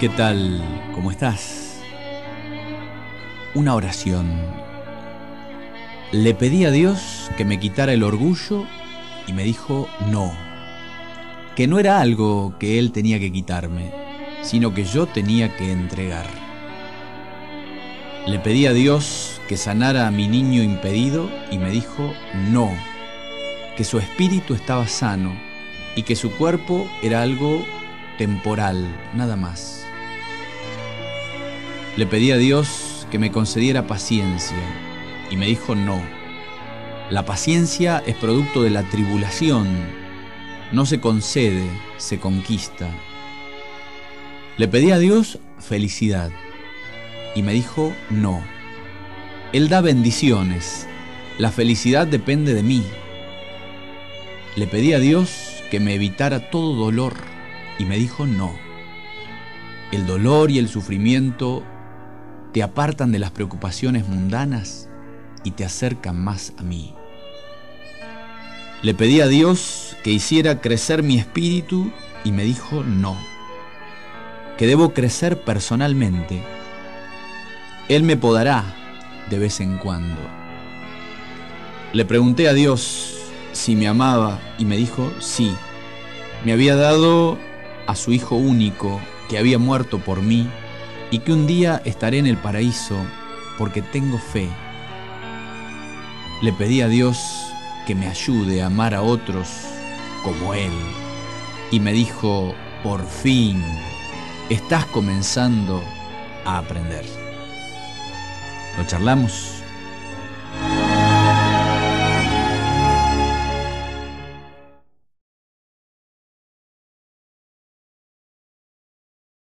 ¿Qué tal? ¿Cómo estás? Una oración. Le pedí a Dios que me quitara el orgullo y me dijo no. Que no era algo que Él tenía que quitarme, sino que yo tenía que entregar. Le pedí a Dios que sanara a mi niño impedido y me dijo no. Que su espíritu estaba sano y que su cuerpo era algo temporal, nada más. Le pedí a Dios que me concediera paciencia y me dijo no. La paciencia es producto de la tribulación. No se concede, se conquista. Le pedí a Dios felicidad y me dijo no. Él da bendiciones. La felicidad depende de mí. Le pedí a Dios que me evitara todo dolor y me dijo no. El dolor y el sufrimiento te apartan de las preocupaciones mundanas y te acercan más a mí. Le pedí a Dios que hiciera crecer mi espíritu y me dijo no, que debo crecer personalmente. Él me podará de vez en cuando. Le pregunté a Dios si me amaba y me dijo sí. Me había dado a su Hijo único que había muerto por mí y que un día estaré en el paraíso porque tengo fe. Le pedí a Dios que me ayude a amar a otros como Él y me dijo, por fin, estás comenzando a aprender. ¿Lo charlamos?